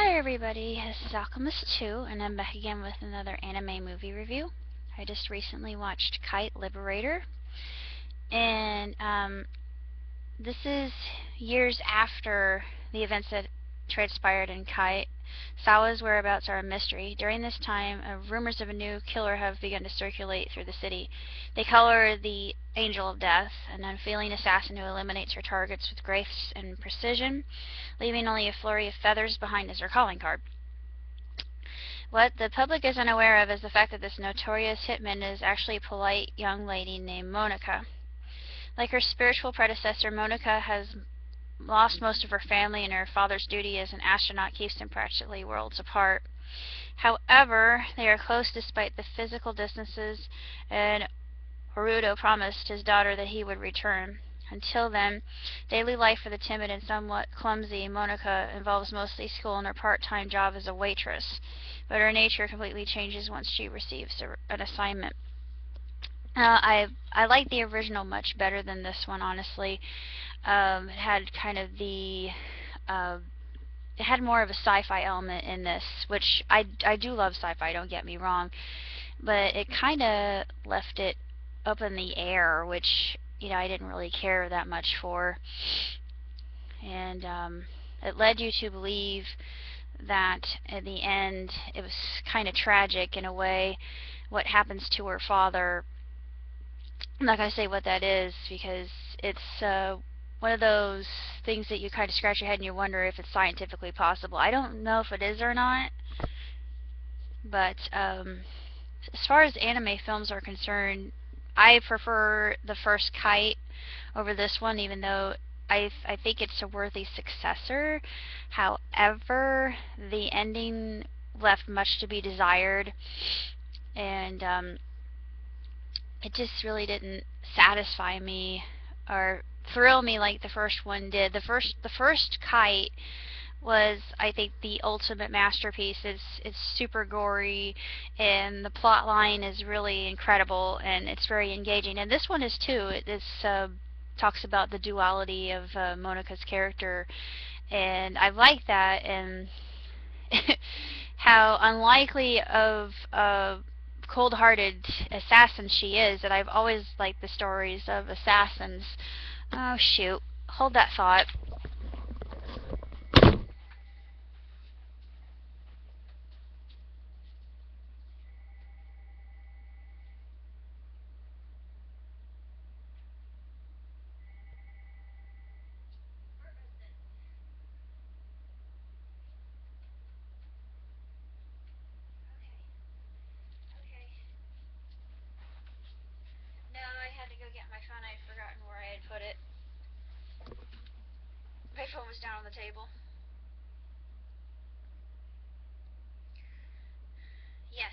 Hi everybody, this is Alchemist2 and I'm back again with another anime movie review. I just recently watched Kite Liberator and um, this is years after the events that transpired in Kite. Sawa's whereabouts are a mystery. During this time, uh, rumors of a new killer have begun to circulate through the city. They call her the Angel of Death, an unfeeling assassin who eliminates her targets with grace and precision, leaving only a flurry of feathers behind as her calling card. What the public is unaware of is the fact that this notorious hitman is actually a polite young lady named Monica. Like her spiritual predecessor, Monica has lost most of her family and her father's duty as an astronaut keeps them practically worlds apart. However, they are close despite the physical distances and Haruto promised his daughter that he would return. Until then, daily life for the timid and somewhat clumsy Monica involves mostly school and her part-time job as a waitress, but her nature completely changes once she receives a, an assignment. Uh, I I like the original much better than this one, honestly. Um, had kind of the uh, it had more of a sci-fi element in this, which I I do love sci-fi. Don't get me wrong, but it kind of left it up in the air, which you know I didn't really care that much for, and um, it led you to believe that at the end it was kind of tragic in a way what happens to her father I'm not going to say what that is because it's uh, one of those things that you kind of scratch your head and you wonder if it's scientifically possible. I don't know if it is or not, but um, as far as anime films are concerned, I prefer the first Kite over this one, even though I I think it's a worthy successor. However, the ending left much to be desired, and um, it just really didn't satisfy me or thrill me like the first one did. The first the first kite was I think the ultimate masterpiece. It's it's super gory and the plot line is really incredible and it's very engaging. And this one is too. It is uh, talks about the duality of uh, Monica's character and I like that and how unlikely of uh, cold-hearted assassin she is and I've always liked the stories of assassins. Oh shoot. Hold that thought. had to go get my phone. I had forgotten where I had put it. My phone was down on the table. Yes.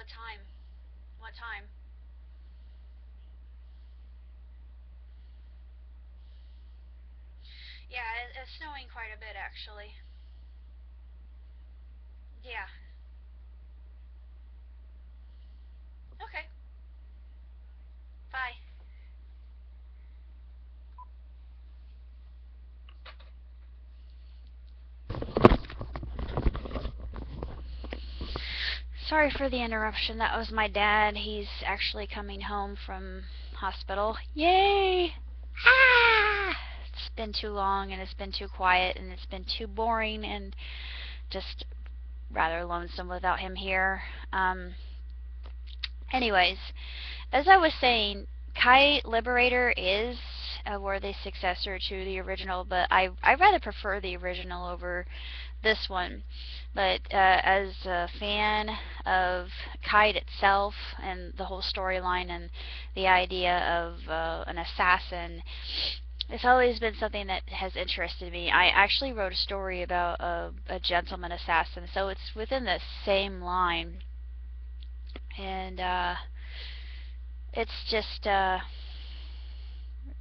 What time? What time? Yeah, it's snowing quite a bit actually. Yeah. Okay. Bye. Sorry for the interruption. That was my dad. He's actually coming home from hospital. Yay! Ah! It's been too long and it's been too quiet and it's been too boring and just rather lonesome without him here. Um, anyways, as I was saying, Kite Liberator is a worthy successor to the original, but I I rather prefer the original over this one. But uh, as a fan of Kite itself and the whole storyline and the idea of uh, an assassin, it's always been something that has interested me. I actually wrote a story about a, a gentleman assassin, so it's within the same line. And uh, it's just uh,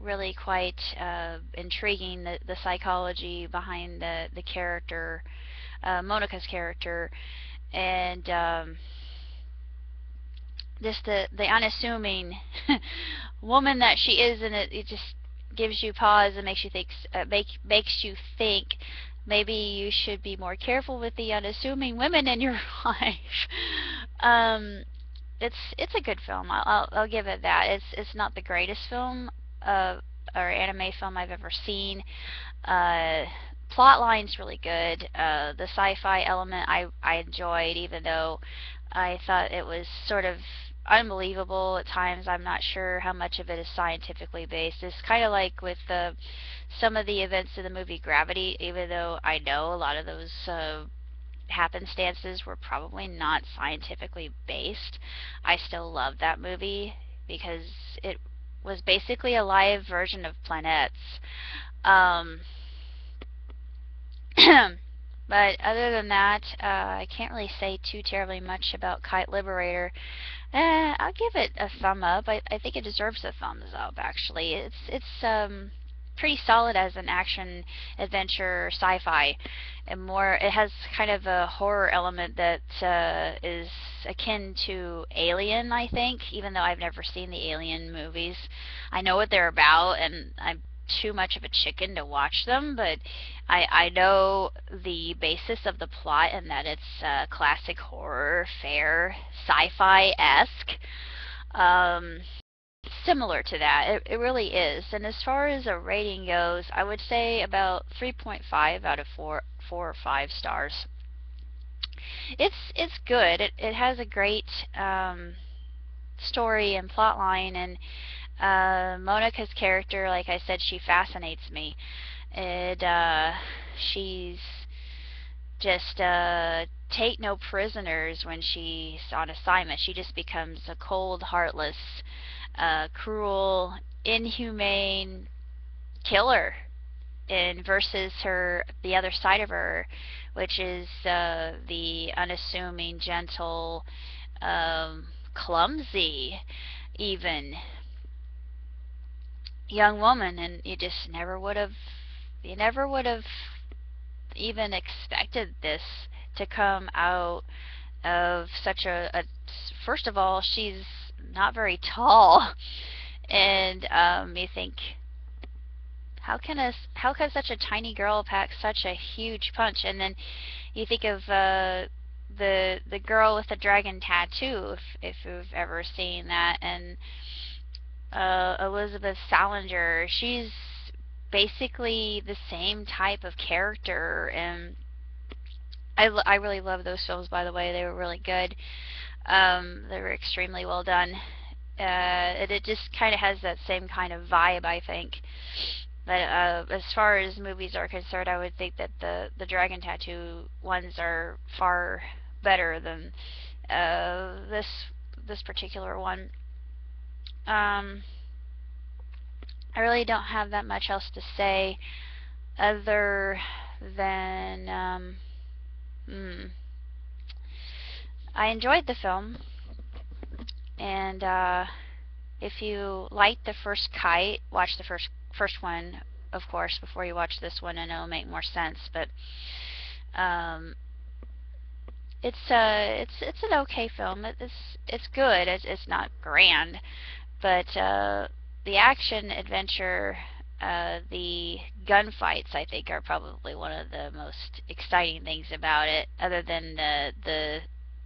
really quite uh, intriguing, the, the psychology behind the, the character, uh, Monica's character, and um, just the, the unassuming woman that she is, and it, it just gives you pause and makes you think uh, make makes you think maybe you should be more careful with the unassuming women in your life. um, it's it's a good film. I'll, I'll, I'll give it that. It's it's not the greatest film uh, or anime film I've ever seen. Uh, plot line's really good. Uh, the sci-fi element I I enjoyed, even though I thought it was sort of unbelievable at times. I'm not sure how much of it is scientifically based. It's kind of like with the some of the events in the movie Gravity, even though I know a lot of those uh, happenstances were probably not scientifically based. I still love that movie because it was basically a live version of Planetes. Um, but other than that, uh, I can't really say too terribly much about Kite Liberator. Eh, I'll give it a thumb up. I, I think it deserves a thumbs up. Actually, it's it's um pretty solid as an action adventure sci-fi, and more. It has kind of a horror element that uh, is akin to Alien. I think, even though I've never seen the Alien movies, I know what they're about, and I'm too much of a chicken to watch them, but I I know the basis of the plot and that it's uh, classic horror, fair, sci-fi esque. Um, similar to that. It, it really is. And as far as a rating goes, I would say about 3.5 out of 4, 4 or 5 stars. It's it's good. It it has a great um, story and plot line and uh, Monica's character, like I said, she fascinates me. And uh, she's just uh, take no prisoners when she's on assignment. She just becomes a cold, heartless, uh, cruel, inhumane killer. And versus her, the other side of her, which is uh, the unassuming, gentle, um, clumsy, even young woman and you just never would have you never would have even expected this to come out of such a, a first of all she's not very tall and um you think how can a how can such a tiny girl pack such a huge punch and then you think of uh the the girl with the dragon tattoo if if you've ever seen that and uh, Elizabeth Salander. She's basically the same type of character, and I, I really love those films. By the way, they were really good. Um, they were extremely well done. Uh, and it just kind of has that same kind of vibe, I think. But uh, as far as movies are concerned, I would think that the the Dragon Tattoo ones are far better than uh, this this particular one. Um, I really don't have that much else to say other than um, hmm, I enjoyed the film. And uh, if you like the first kite watch the first first one of course before you watch this one and it'll make more sense but um, it's uh it's it's an okay film. It's it's good. It's it's not grand but uh, the action adventure, uh, the gunfights, I think, are probably one of the most exciting things about it, other than the the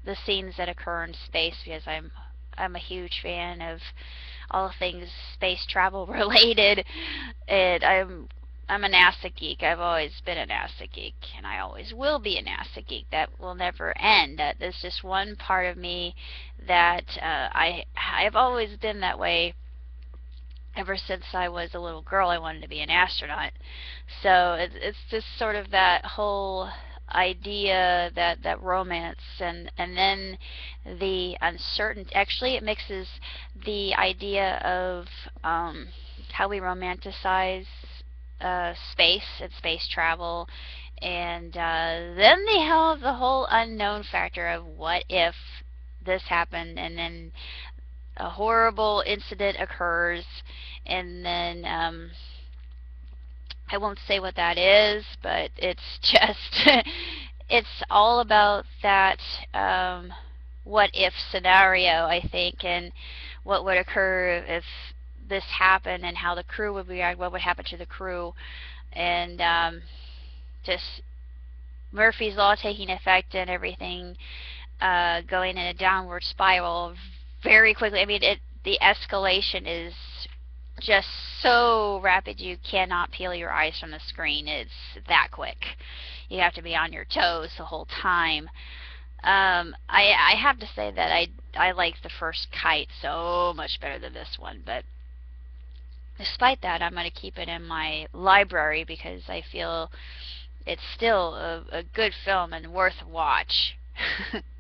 the scenes that occur in space, because I'm I'm a huge fan of all things space travel related, and I'm I'm a NASA geek. I've always been a NASA geek, and I always will be a NASA geek. That will never end. That there's just one part of me that uh, I I've always been that way. Ever since I was a little girl, I wanted to be an astronaut. So it's it's just sort of that whole idea that that romance and and then the uncertainty. Actually, it mixes the idea of um, how we romanticize uh, space and space travel, and uh, then they have the whole unknown factor of what if this happened, and then a horrible incident occurs, and then um, I won't say what that is, but it's just it's all about that um, what if scenario, I think, and what would occur if this happened and how the crew would react, what would happen to the crew, and um, just Murphy's Law taking effect and everything uh, going in a downward spiral very quickly. I mean, it the escalation is just so rapid you cannot peel your eyes from the screen. It's that quick. You have to be on your toes the whole time. Um, I I have to say that I I like the first kite so much better than this one, but despite that, I'm going to keep it in my library because I feel it's still a, a good film and worth watch.